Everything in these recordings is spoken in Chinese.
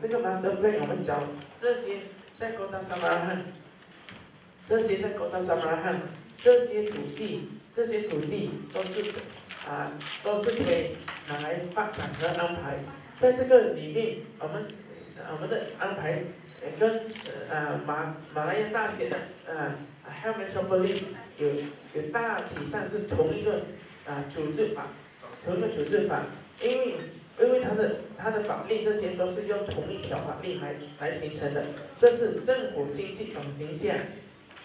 这个 master plan 我们讲这些在高大沙马汉，这些在高大沙马汉，这些土地，这些土地都是啊，都是可以拿来发展和安排。在这个里面，我们我们的安排跟呃马马来亚大学的呃 h e l m e t r o p o l i s 有有大体上是同一个啊组织法，同一个组织法，因为。因为它的它的法律这些都是用同一条法律来来形成的，这是政府经济转型线，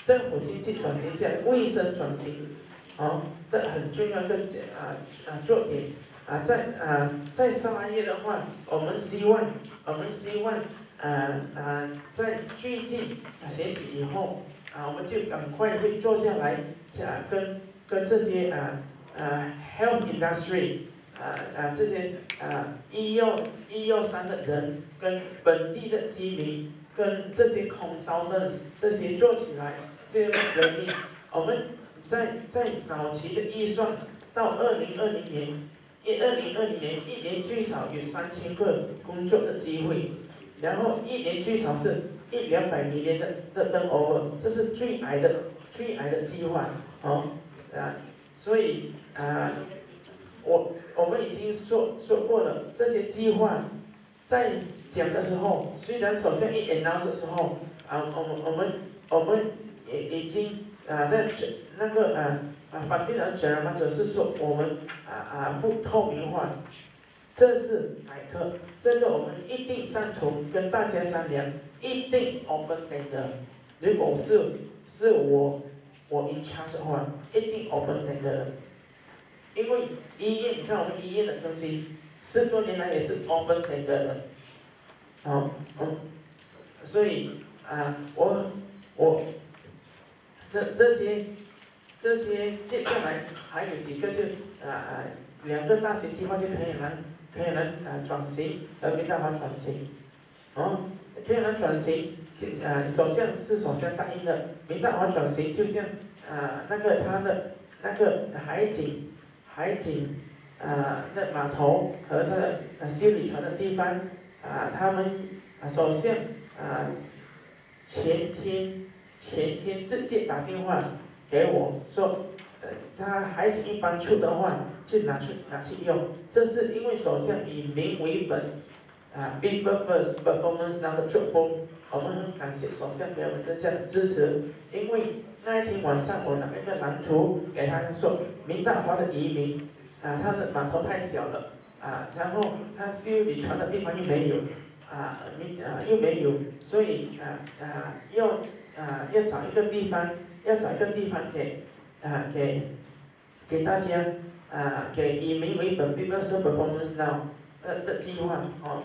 政府经济转型线卫生转型，哦的很重要的啊啊作品啊在啊在沙拉叶的话，我们希望我们希望啊啊在最近啊选举以后啊我们就赶快会坐下来啊跟跟这些啊啊 health industry。啊啊，这些啊医药医药商的人跟本地的居民跟这些 consultants 这些做起来，这些人力，我们在在早期的预算到二零二零年，一二零二零年一年最少有三千个工作的机会，然后一年最少是一两百米年的的登 over，这是最矮的最矮的计划，哦啊，所以啊。我我们已经说说过了，这些计划在讲的时候，虽然首先一 announce 的时候，啊，我们我们我们已已经啊，那那个啊啊反对人讲嘛，就是说我们啊啊不透明化，这是改革，这个我们一定赞同，跟大家商量，一定 open e n d。如果是是我我 in charge 的话，一定 open e n d 的。因为医院，你看我们医院的东西，十多年来也是 open 给的，好，嗯，所以啊，我我这这些这些接下来还有几个是啊啊两个大型计划就可以来可以来啊转型，而没办法转型，哦，可以来转型，啊，首先是首先答应的，没办法转型，就像啊那个他的那个海景。海景，啊，那码头和它的啊修理船的地方，啊，他们啊首先啊前天前天直接打电话给我说，呃，他海景一般出的话就拿去拿去用，这是因为首先以民为本，啊，people first performance not j o b 我们很感谢首相给我们这样的支持，因为。那一天晚上，我拿一个蓝图给他说，明大华的移民，啊，他的码头太小了，啊，然后他修理船的地方又没有，啊，没啊又没有，所以啊啊要啊要找一个地方，要找一个地方给啊给给大家啊给以民为本，比方说 performance now 呃的计划哦，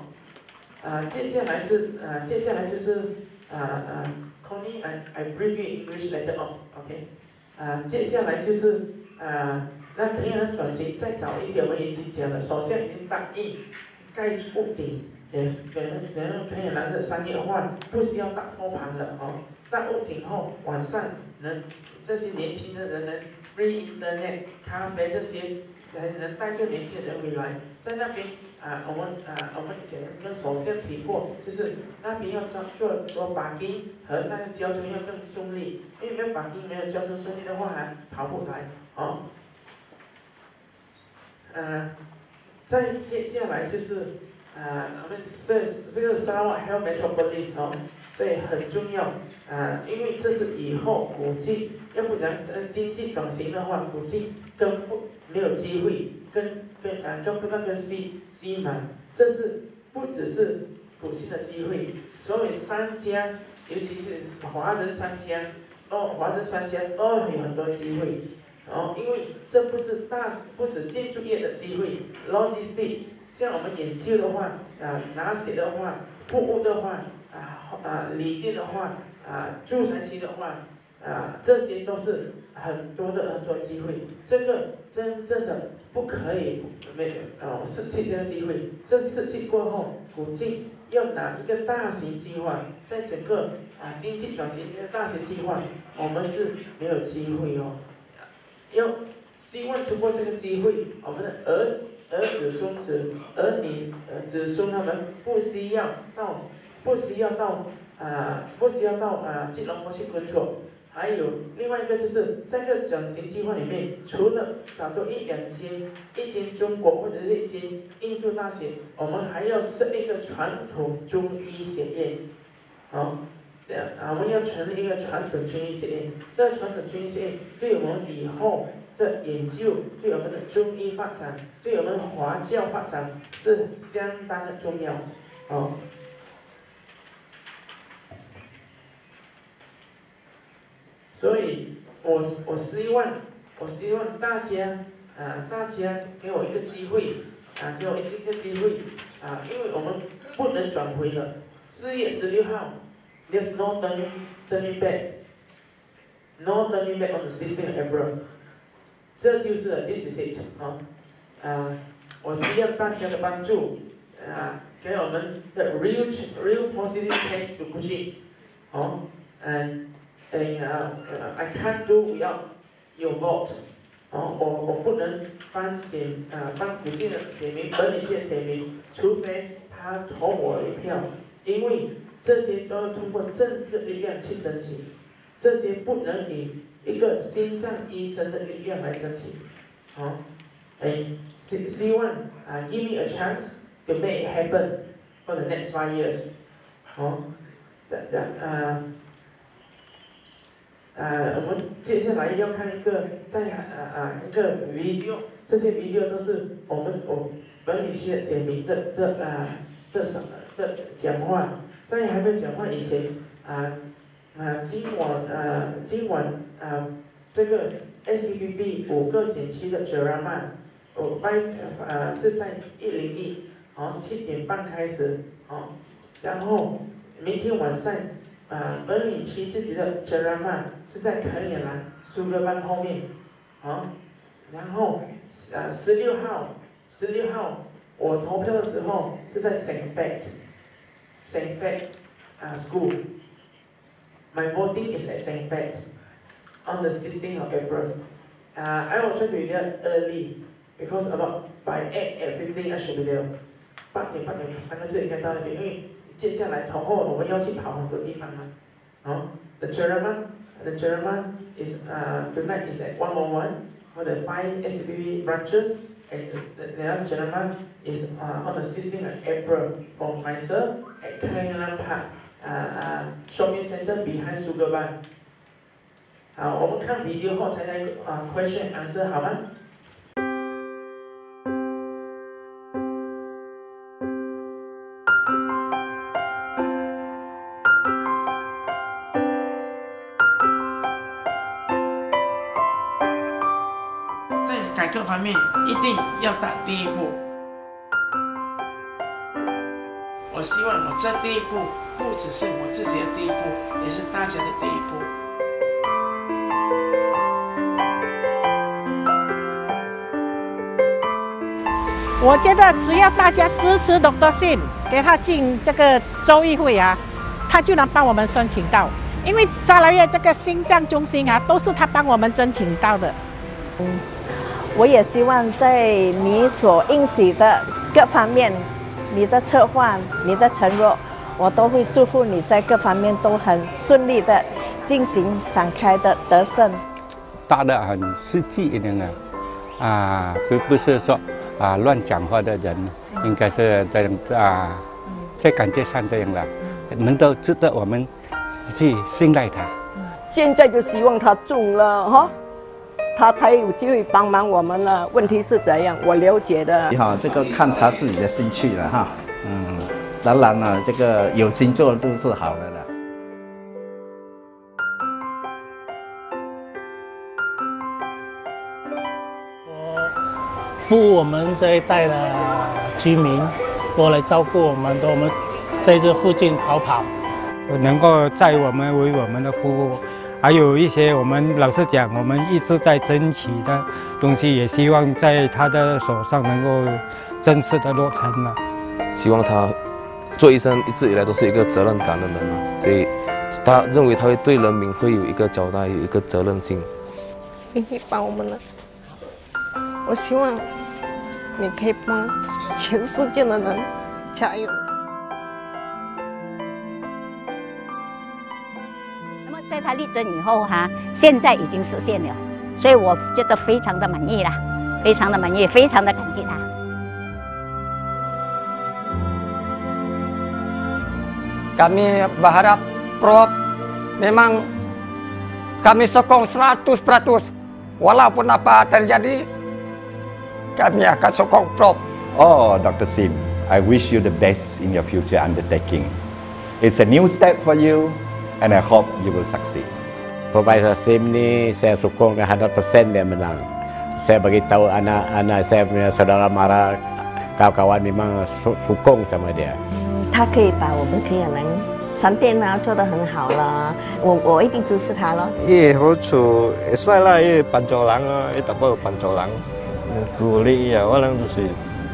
啊接下来是啊接下来就是啊啊。Connie, I bring you English later on, OK？啊，接下来就是啊，那可以呢转型再找一些我们已经讲了，首先您答应盖屋顶，也是给能怎样可以来的商业化，不需要大托盘的哦。大屋顶后晚上能这些年轻的人能 free internet、咖啡这些。才能带个年轻人回来，在那边啊，我们啊，我们给跟首先提过，就是那边要做做做把丁和那个交通要更顺利，因为没有把丁，没有交通顺利的话，还跑不来哦。嗯，再接下来就是啊，我们这这个沙瓦还有 metropolis 哦，所以很重要啊，因为这是以后估计，要不然呃经济转型的话，估计跟不。没有机会跟跟啊跟不到跟 C C 嘛，这是不只是普信的机会，所有商家，尤其是华人商家，哦，华人商家都有很多机会，哦，因为这不是大不是建筑业的机会，logistic，像我们研究的话，啊，拿写的话，服务的话，啊啊，锂电的话，啊，助产期的话。啊，这些都是很多的很多机会，这个真正的不可以没呃失去这个机会。这失去过后，估计要拿一个大型计划，在整个啊经济转型一个大型计划，我们是没有机会哦。要希望通过这个机会，我们的儿子、儿子、孙子、儿女、呃子孙他们不需要到，不需要到啊，不需要到啊吉隆坡去工作。还有另外一个就是在这个整形计划里面，除了找到一两间，一间中国或者是一间印度大学，我们还要设立一个传统中医学院，好，这样，我们要成立一个传统中医学院。这个传统中医学院对我们以后的研究，对我们的中医发展，对我们华教发展是相当的重要，好。所以，我我希望，我希望大家，啊，大家给我一个机会，啊，给我一个机会，啊，因为我们不能转回了。四月十六号，there's no turning turning back，no turning back on the system ever。这就是 this is it，啊，啊，我需要大家的帮助，啊，给我们的 real real positive change to push，好，嗯。哎呀，呃，I can't do without your vote。哦，我我不能帮选啊帮附近的选民本里县选民，除非他投我一票，因为这些都要通过政治力量去争取，这些不能以一个心脏医生的力量来争取。哦，哎，希希望啊，give me a chance to make it happen for the next five years。哦，这这啊。呃，我们接下来要看一个在啊啊一个 video，这些 video 都是我们我本里区选民的的啊的什的讲话，在还没有讲话以前啊啊今晚啊今晚啊这个 S U B 五个选区的 drama，我拜呃是在一零一，好七点半开始，好，然后明天晚上。啊，本里区自己的责任曼是在肯野兰苏格班后面，啊，然后呃十六号，十六号我投票的时候是在 Saint Fat，Saint Fat 啊 School，my voting is at Saint Fat on the 16th of April. Uh, I will try to be there early because about by 8 at 15 I should be there. 八点八点三个字应该到那边，因为。接下来投后我们要去跑很多地方嘛。哦，the German，the German is uh tonight is at one one one for the five SPV branches and the the other German is uh on the 16th of April for myself at Kanyang Park uh uh shopping center behind Sugar Bar。好，我们看 video 后才来啊 question answer 好吗？改革方面一定要打第一步。我希望我这第一步不只是我自己的第一步，也是大家的第一步。我觉得只要大家支持董德信，给他进这个州议会啊，他就能帮我们申请到。因为沙拉越这个心脏中心啊，都是他帮我们申请到的。我也希望在你所应许的各方面，你的策划、你的承诺，我都会祝福你在各方面都很顺利的进行展开的得胜。大的很实际一点的啊，不不是说啊乱讲话的人，应该是这样啊，在感觉上这样的，能够值得我们去信赖他。现在就希望他中了哈。他才有机会帮忙我们了。问题是怎样？我了解的。你好，这个看他自己的兴趣了哈。嗯，当然了，这个有心做都是好的了。我扶我们这一代的居民过来照顾我们，的我们在这附近跑跑，能够在我们为我们的服务。还有一些我们老实讲，我们一直在争取的东西，也希望在他的手上能够正式的落成了。希望他做医生一直以来都是一个责任感的人嘛，所以他认为他会对人民会有一个交代，有一个责任心。嘿嘿，帮我们了。我希望你可以帮全世界的人加油。在他立诊以后哈，现在已经实现了，所以我觉得非常的满意啦，非常的满意，非常的感激他。Kami berharap Prof memang kami sokong 100%. Walaupun apa terjadi, kami akan sokong Prof. Oh, Dr. Sim, I wish you the best in your future undertaking. It's a new step for you, and I hope you will succeed. Profesor Sim ni saya sokong dia 100% dia menang. Saya bagi tahu anak-anak saya punya saudara mara kawan-kawan memang sokong sama dia. 他可以把我们田野人商店啊做得很好了，我我一定支持他咯。伊好处会使啦，伊帮助人啊，伊达不帮助人，鼓励啊，我能就是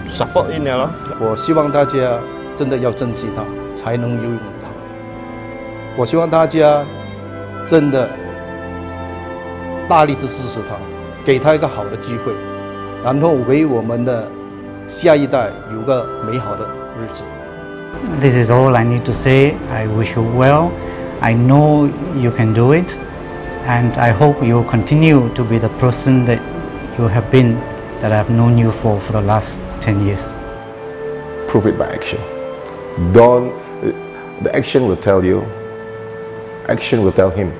support 伊了咯。我希望大家真的要珍惜它，才能拥有它。 我希望大家真的大力的支持他，给他一个好的机会，然后为我们的下一代有个美好的日子。This is all I need to say. I wish you well. I know you can do it. And I hope you will continue to be the person that you have been, that I've known you for, for the last 10 years. Prove it by action. Don't, the action will tell you, action will tell him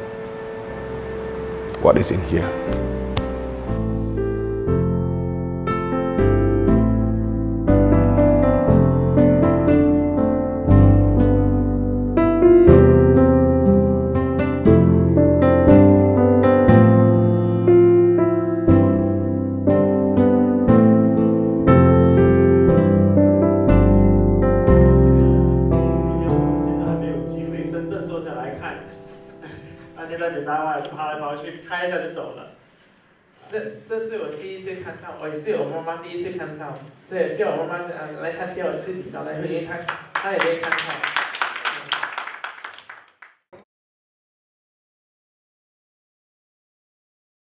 what is in here. 在那边玩，还是跑来跑去，拍一下就走了。这这是我第一次看到，也是我妈妈第一次看到。所以叫我妈妈来参加，我自己找的，因为她她也没看到。